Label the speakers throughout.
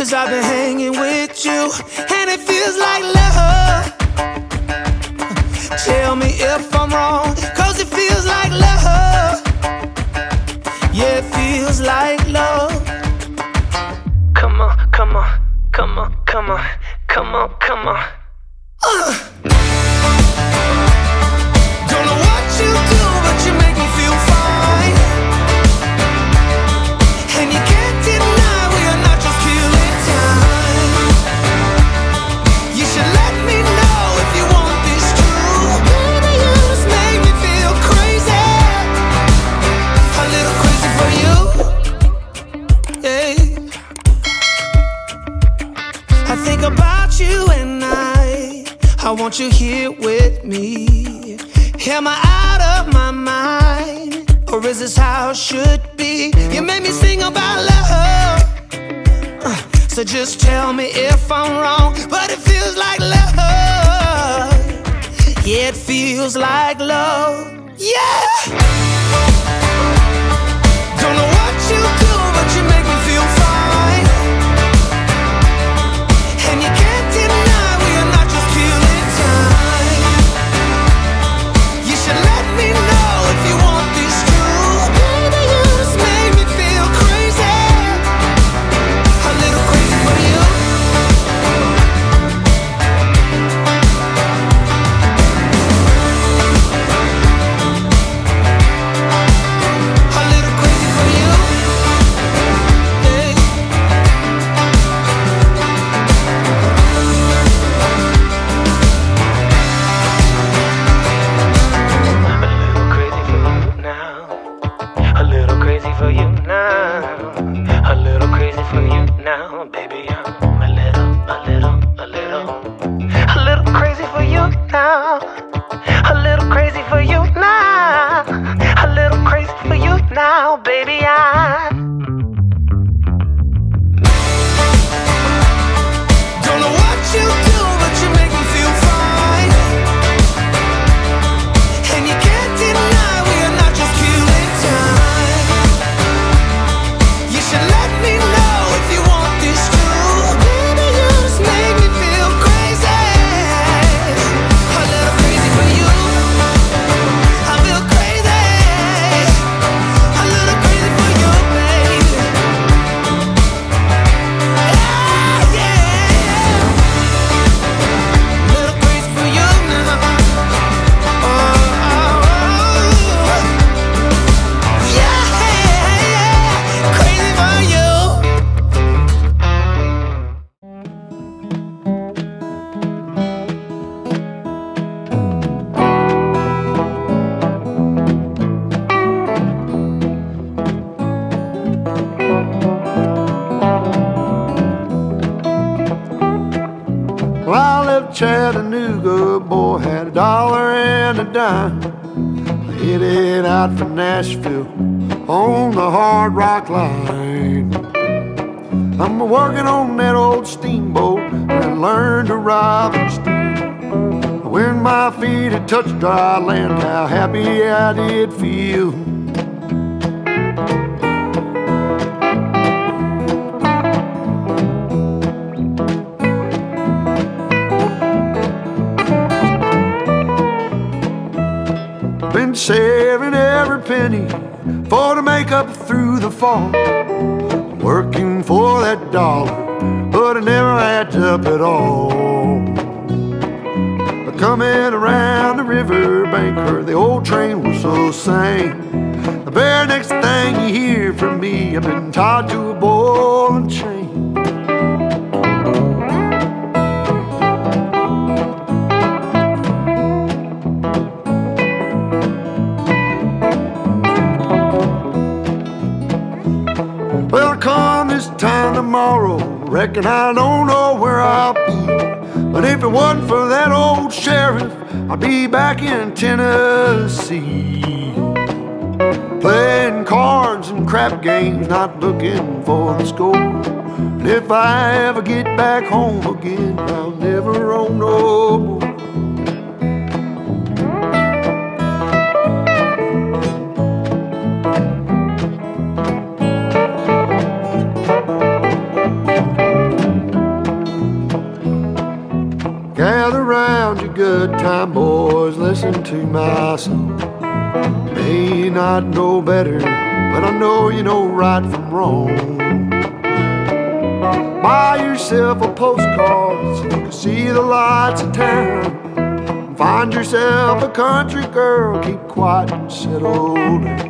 Speaker 1: Cause I've been hanging with you, and it feels like love. Tell me if I'm wrong, cause it feels like love. Yeah, it feels like love. Come on, come on, come on, come on, come on, come on. Uh. You here with me. Am I out of my mind? Or is this how it should be? You made me sing about love. Uh, So just tell me if I'm wrong. But it feels like love. Yeah, it feels like love. Yeah! Now, baby.
Speaker 2: Left Chattanooga, boy, had a dollar and a dime. Headed out for Nashville on the Hard Rock Line. I'm working on that old steamboat and learned to rob and steal. When my feet had touched dry land, how happy I did feel. Been saving every penny for to make up through the fall. Working for that dollar, but it never adds up at all. Coming around the river bank where the old train whistle sang. The very next thing you hear from me, I've been tied to a ball and chain. Reckon I don't know where I'll be. But if it wasn't for that old sheriff, I'd be back in Tennessee. Playing cards and crap games, not looking for the score. And if I ever get back home again, I'll never own no more.
Speaker 3: Listen to myself. May not know better, but I know you know right from wrong. Buy yourself a postcard so you can see the lights of town. Find yourself a country girl, keep quiet and settle down.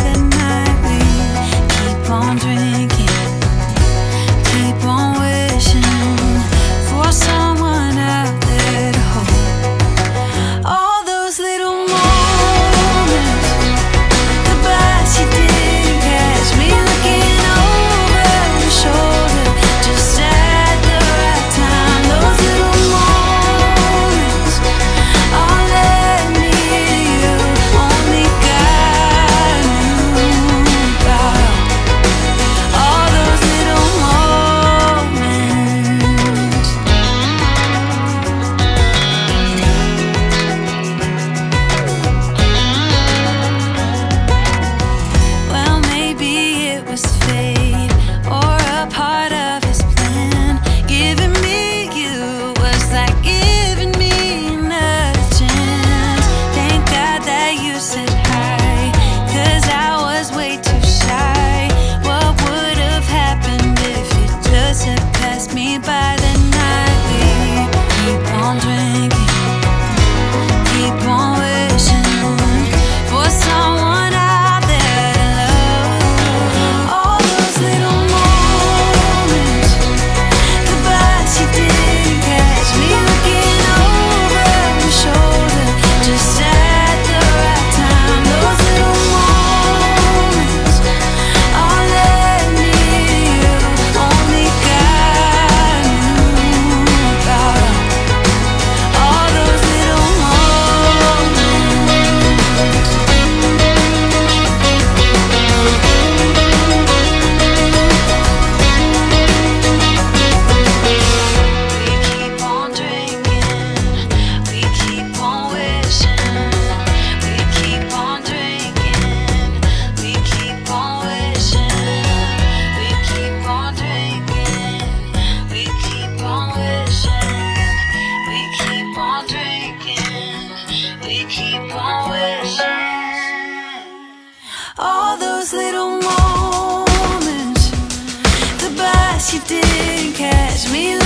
Speaker 1: me